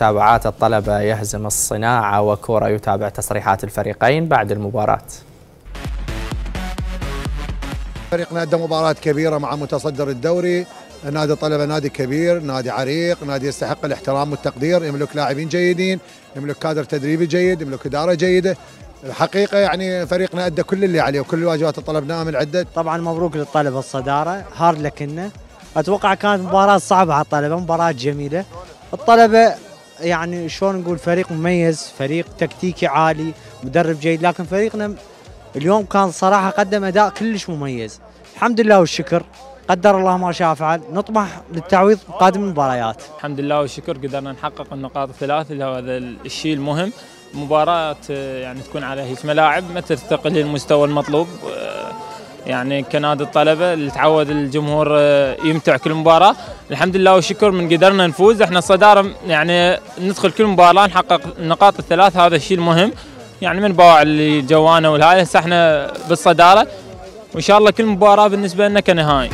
متابعات الطلبة يهزم الصناعة وكورة يتابع تصريحات الفريقين بعد المباراة. فريقنا أدى مباراة كبيرة مع متصدر الدوري. نادي الطلبة نادي كبير نادي عريق نادي يستحق الاحترام والتقدير. يملك لاعبين جيدين يملك كادر تدريبي جيد يملك إدارة جيدة. الحقيقة يعني فريقنا أدى كل اللي عليه وكل الواجبات اللي طلبناها من عدة طبعا مبروك للطلبة الصدارة. هارد لكنه أتوقع كانت مباراة صعبة على الطلبة مباراة جميلة. الطلبة يعني شلون نقول فريق مميز فريق تكتيكي عالي مدرب جيد لكن فريقنا اليوم كان صراحة قدم أداء كلش مميز. الحمد لله والشكر. قدر الله ما شاء فعل. نطمح للتعويض قادم المباريات. الحمد لله والشكر. قدرنا نحقق النقاط الثلاث اللي هو هذا الشيء المهم. مباراة آه، يعني تكون على هيك ملاعب ما ترتقي للمستوى المطلوب. يعني كنادي الطلبة اللي تعود الجمهور آه، يمتع كل مباراة. الحمد لله والشكر من قدرنا نفوز. إحنا الصدارة يعني ندخل كل مباراة نحقق النقاط الثلاث هذا الشيء المهم. يعني من باوع اللي جوانا والهاي هسه إحنا بالصدارة. وإن شاء الله كل مباراة بالنسبة لنا كنهائي.